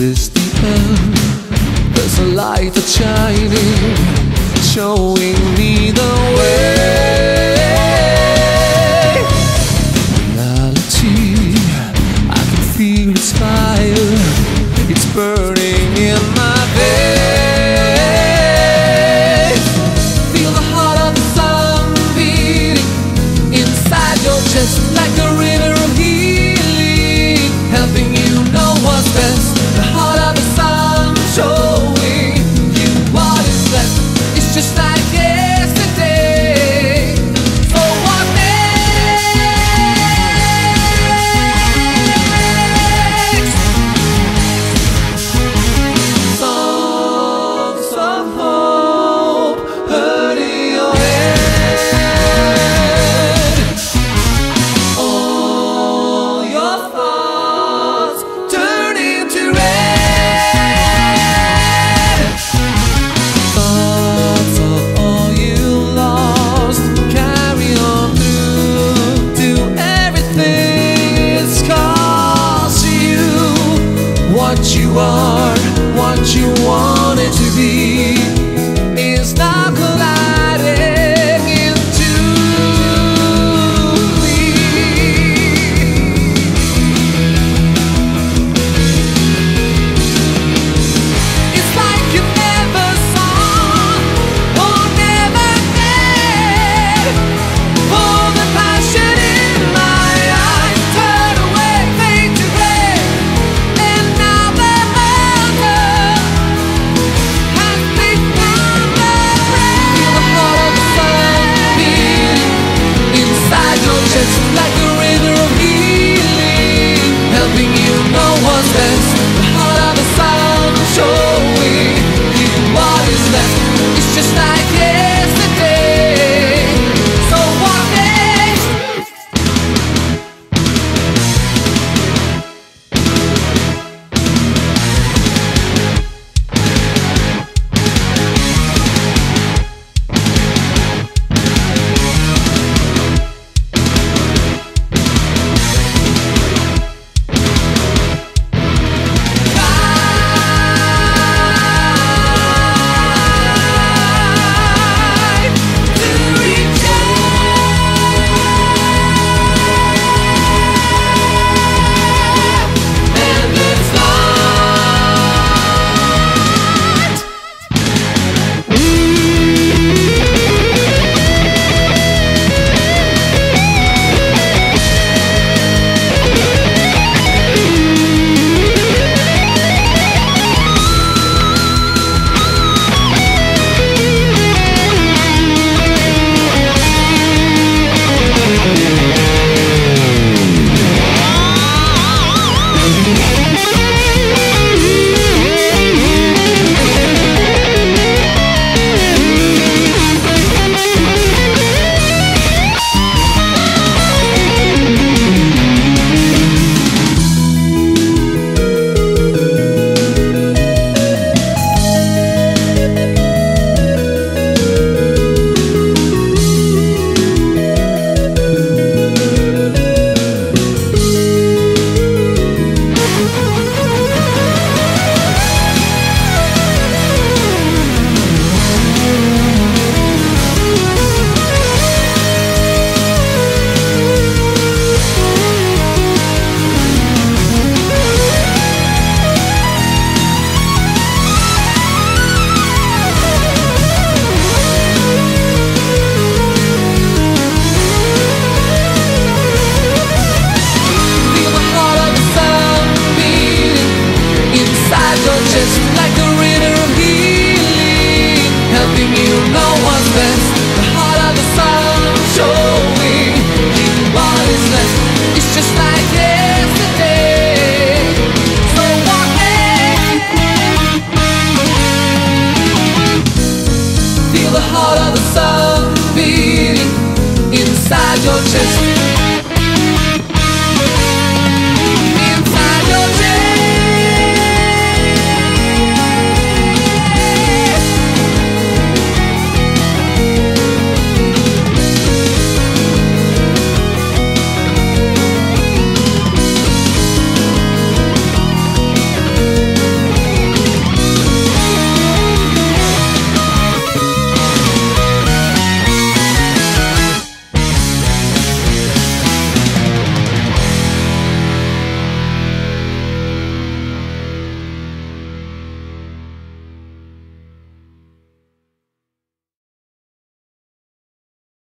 is the end There's a light that's shining Showing me the way. Reality I can feel its fire It's burning in my veins. Feel the heart of the sun beating Inside your chest like a river of heat.